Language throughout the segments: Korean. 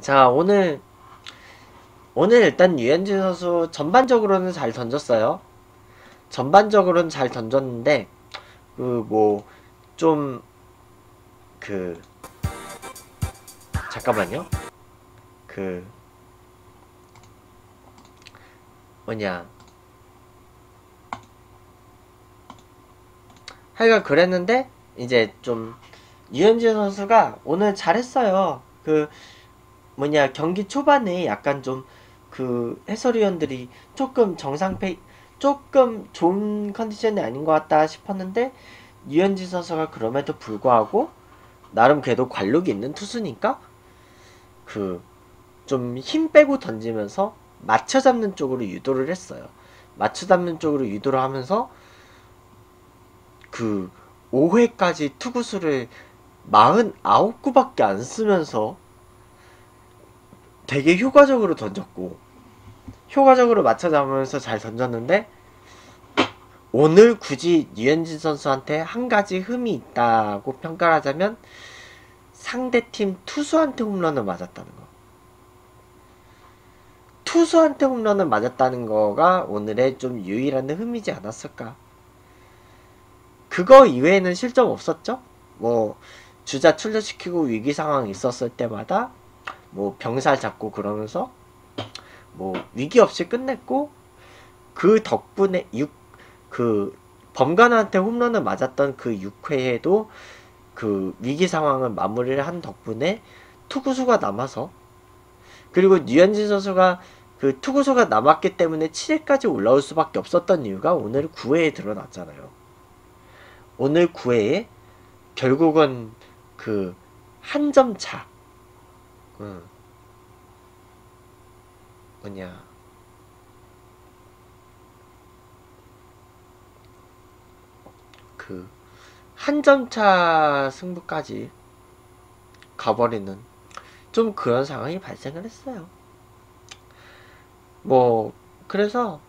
자 오늘 오늘 일단 유현진 선수 전반적으로는 잘 던졌어요. 전반적으로는 잘 던졌는데 그 뭐 좀그 잠깐만요. 그 뭐냐 하여간 그랬는데 이제 좀 유현진 선수가 오늘 잘했어요. 그 뭐냐 경기 초반에 약간 좀 그 해설위원들이 조금 정상 페이 조금 좋은 컨디션이 아닌 것 같다 싶었는데 유현진 선수가 그럼에도 불구하고 나름 그래도 관록이 있는 투수니까 그 좀 힘 빼고 던지면서 맞춰 잡는 쪽으로 유도를 했어요. 맞춰 잡는 쪽으로 유도를 하면서 그 5회까지 투구수를 49구밖에 안 쓰면서 되게 효과적으로 던졌고 효과적으로 맞춰 잡으면서 잘 던졌는데 오늘 굳이 유현진 선수한테 한 가지 흠이 있다고 평가를 하자면 상대팀 투수한테 홈런을 맞았다는 거. 투수한테 홈런을 맞았다는 거가 오늘의 좀 유일한 흠이지 않았을까. 그거 이외에는 실점 없었죠? 뭐 주자 출루시키고 위기 상황 있었을 때마다 뭐 병살 잡고 그러면서 뭐 위기 없이 끝냈고 그 덕분에 6 그 범간한테 홈런을 맞았던 그 6회에도 그 위기 상황을 마무리를 한 덕분에 투구수가 남아서 그리고 류현진 선수가 그 투구수가 남았기 때문에 7회까지 올라올 수밖에 없었던 이유가 오늘 9회에 드러났잖아요. 오늘 9회에 결국은 그 한 점 차. 응. 뭐냐. 그 한 점차 승부까지 가버리는 좀 그런 상황이 발생을 했어요. 뭐 그래서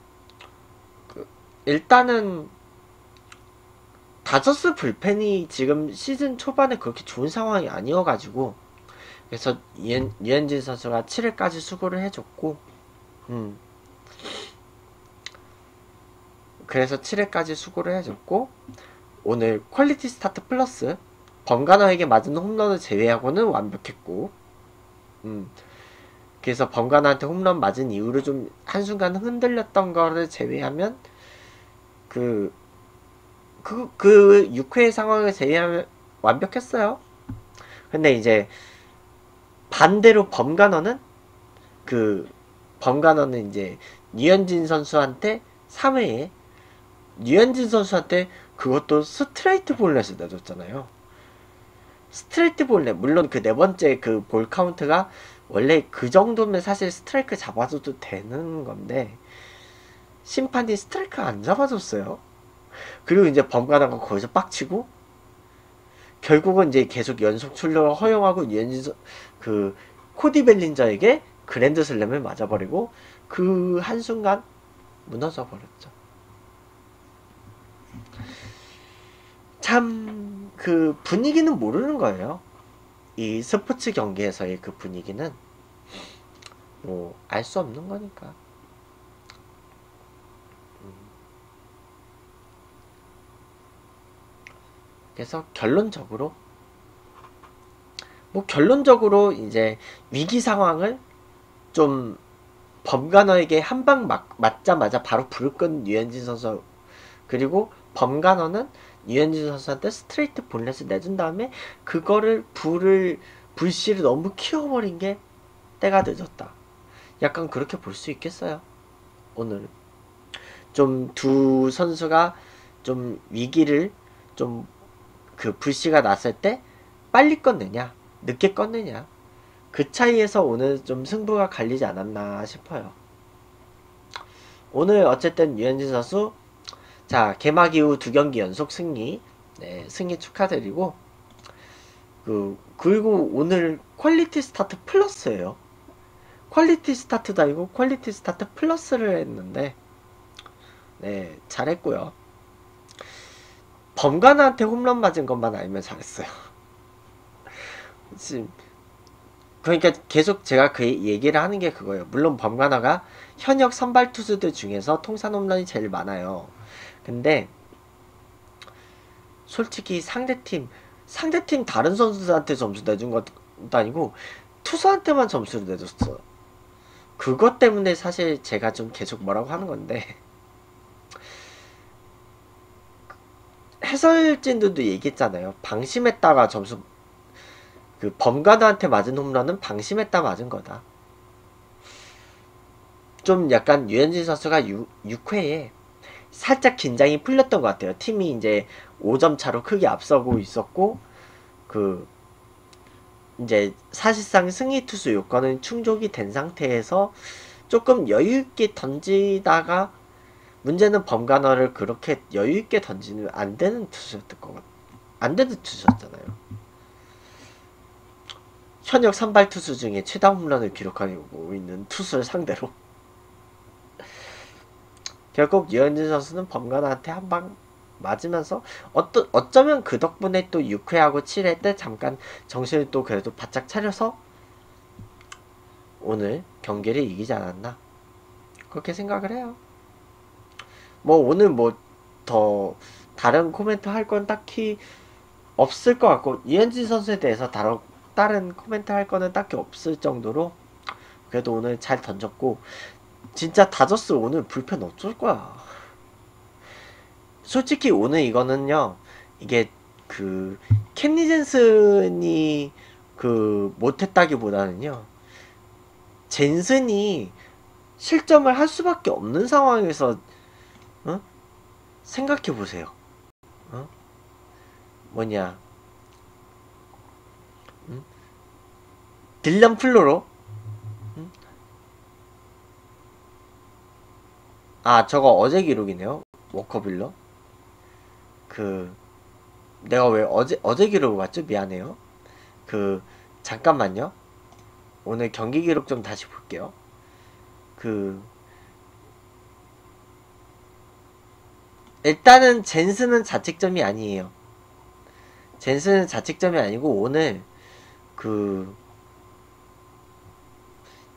그 일단은 다저스 불펜이 지금 시즌 초반에 그렇게 좋은 상황이 아니어가지고 그래서 류현, 류현진 선수가 7회까지 수고를 해줬고 음 그래서 7회까지 수고를 해줬고 오늘 퀄리티 스타트 플러스 범가너에게 맞은 홈런을 제외하고는 완벽했고 음 그래서 번가너한테 홈런 맞은 이후로 좀 한순간 흔들렸던 거를 제외하면 그 그, 그 6회 상황을 제외하면 완벽했어요. 근데 이제 반대로 범간어는 그 범간어는 이제 류현진 선수한테 3회에 류현진 선수한테 그것도 스트레이트 볼넷을 내줬잖아요. 스트레이트 볼넷 물론 그 네 번째 그 볼 카운트가 원래 그 정도면 사실 스트라이크 잡아줘도 되는 건데 심판이 스트라이크 안 잡아줬어요. 그리고 이제 범가너가 거기서 빡치고 결국은 이제 계속 연속 출루를 허용하고 류현진 그 코디 벨린저에게 그랜드 슬램을 맞아버리고 그 한순간 무너져 버렸죠. 참 그 분위기는 모르는 거예요. 이 스포츠 경기에서의 그 분위기는 뭐 알 수 없는 거니까. 그래서 결론적으로 뭐 결론적으로 이제 위기 상황을 좀 범간어에게 한 방 맞자마자 바로 불을 끈 유현진 선수 그리고 범간어는 유현진 선수한테 스트레이트 볼넷을 내준 다음에 그거를 불을 불씨를 너무 키워버린 게 때가 늦었다. 약간 그렇게 볼 수 있겠어요. 오늘 좀 두 선수가 좀 위기를 좀 그 불씨가 났을 때 빨리 껐느냐 늦게 껐느냐 그 차이에서 오늘 좀 승부가 갈리지 않았나 싶어요. 오늘 어쨌든 류현진 선수 자 개막 이후 두 경기 연속 승리 네, 승리 축하드리고 그 그리고 오늘 퀄리티 스타트 플러스예요. 퀄리티 스타트도 아니고 퀄리티 스타트 플러스를 했는데 네 잘했고요. 범가너한테 홈런 맞은 것만 아니면 잘했어요. 지금 그러니까 계속 제가 그 얘기를 하는 게 그거예요. 물론 범가너가 현역 선발 투수들 중에서 통산 홈런이 제일 많아요. 근데 솔직히 상대팀 상대팀 다른 선수들한테 점수 내준 것도 아니고 투수한테만 점수를 내줬어. 그것 때문에 사실 제가 좀 계속 뭐라고 하는 건데 해설진들도 얘기했잖아요. 방심했다가 점수 그 범가드한테 맞은 홈런은 방심했다 맞은 거다. 좀 약간 유현진 선수가 6, 6회에 살짝 긴장이 풀렸던 것 같아요. 팀이 이제 5점 차로 크게 앞서고 있었고 그 이제 사실상 승리 투수 요건은 충족이 된 상태에서 조금 여유 있게 던지다가 문제는 범가너를 그렇게 여유 있게 던지면 안 되는 투수였던 것 같. 안 되는 투수였잖아요. 현역 선발 투수 중에 최다 홈런을 기록하고 있는 투수를 상대로 결국 유현진 선수는 범가나한테 한 방 맞으면서 어떠, 어쩌면 그 덕분에 또 6회하고 7회 때 잠깐 정신을 또 그래도 바짝 차려서 오늘 경기를 이기지 않았나 그렇게 생각을 해요. 뭐 오늘 뭐 더 다른 코멘트 할 건 딱히 없을 것 같고 이현진 선수에 대해서 다른 다른 코멘트 할 거는 딱히 없을 정도로 그래도 오늘 잘 던졌고 진짜 다저스 오늘 불펜 어쩔 거야. 솔직히 오늘 이거는요. 이게 그 켄리 젠슨이 그 못했다기보다는요. 젠슨이 실점을 할 수밖에 없는 상황에서 어? 생각해 보세요. 어? 뭐냐? 응? 딜런 플로로? 응? 아 저거 어제 기록이네요. 워커빌러. 그 내가 왜 어제 어제 기록을 봤죠? 미안해요. 그 잠깐만요. 오늘 경기 기록 좀 다시 볼게요. 그 일단은 젠스는 자책점이 아니에요. 젠스는 자책점이 아니고 오늘 그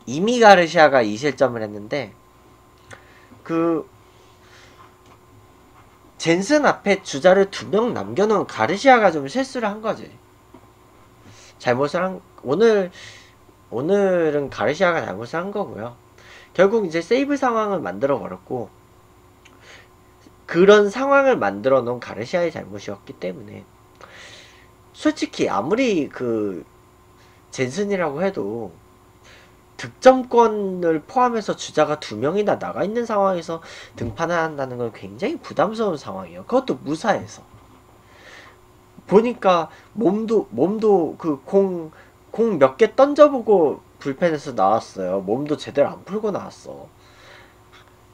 이미 가르시아가 2실점을 했는데 그 젠슨 앞에 주자를 두 명 남겨놓은 가르시아가 좀 실수를 한 거지. 잘못을 한 오늘 오늘은 가르시아가 잘못을 한 거고요. 결국 이제 세이브 상황을 만들어 버렸고 그런 상황을 만들어 놓은 가르시아의 잘못이었기 때문에 솔직히 아무리 그 젠슨이라고 해도 득점권을 포함해서 주자가 두 명이나 나가 있는 상황에서 등판을 한다는 건 굉장히 부담스러운 상황이에요. 그것도 무사해서. 보니까 몸도 몸도 그 공 공 몇 개 던져보고 불펜에서 나왔어요. 몸도 제대로 안 풀고 나왔어.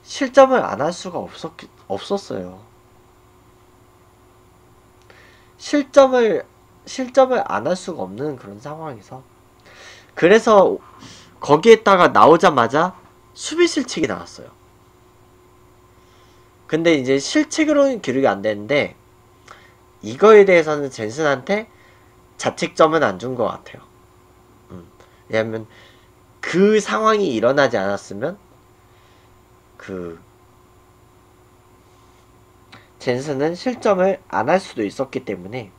실점을 안 할 수가 없었 없었어요. 실점을 실점을 안 할 수가 없는 그런 상황에서 그래서 거기에다가 나오자마자 수비 실책이 나왔어요. 근데 이제 실책으로는 기록이 안 되는데 이거에 대해서는 젠슨한테 자책점은 안 준 것 같아요. 음. 왜냐면 그 상황이 일어나지 않았으면 그 젠슨은 실점을 안 할 수도 있었기 때문에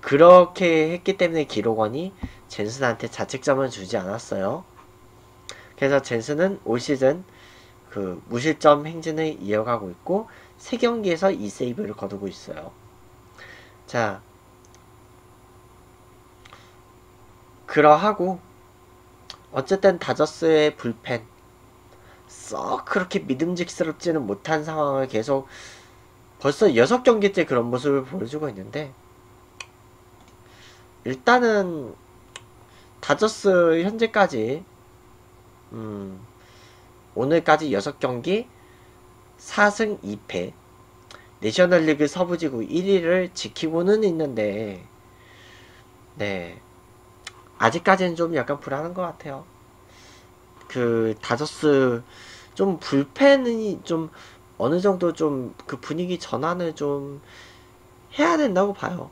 그렇게 했기 때문에 기록원이 젠슨한테 자책점을 주지 않았어요. 그래서 젠슨은 올 시즌 그 무실점 행진을 이어가고 있고 3경기에서 2세이브를 거두고 있어요. 자 그러하고 어쨌든 다저스의 불펜 썩 그렇게 믿음직스럽지는 못한 상황을 계속 벌써 6경기째 그런 모습을 보여주고 있는데 일단은 다저스 현재까지 음, 오늘까지 6경기 4승 2패 내셔널리그 서부지구 1위를 지키고는 있는데 네 아직까지는 좀 약간 불안한 것 같아요. 그 다저스 좀 불펜이 좀 어느 정도 좀 그 분위기 전환을 좀 해야 된다고 봐요.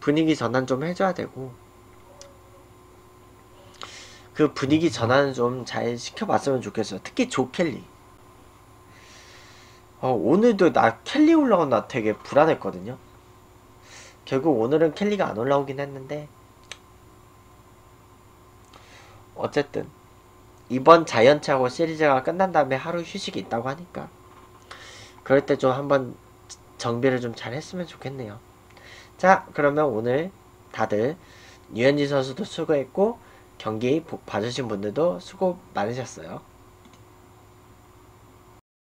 분위기 전환 좀 해줘야 되고 그 분위기 전환 좀 잘 시켜봤으면 좋겠어요. 특히 조 켈리. 어, 오늘도 나 켈리 올라온 나 되게 불안했거든요. 결국 오늘은 켈리가 안 올라오긴 했는데 어쨌든 이번 자이언츠하고 시리즈가 끝난 다음에 하루 휴식이 있다고 하니까 그럴 때 좀 한번 정비를 좀 잘 했으면 좋겠네요. 자, 그러면 오늘 다들 유현진 선수도 수고했고 경기 보- 봐주신 분들도 수고 많으셨어요.